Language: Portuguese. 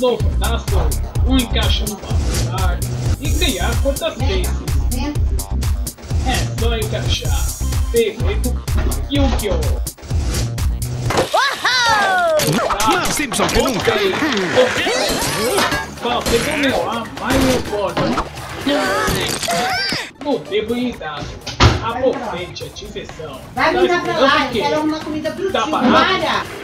novo cadastro, um encaixa no passar e ganhar quantas vezes. É só encaixar. Perfeito. e o que eu. Mais Simpson que nunca. Falta comeu a mais forte. No tempo e dado. Aproveite a é diversão. Vai Tá mandar pra lá, eu quero uma comida pro Tá tio. parado? Para!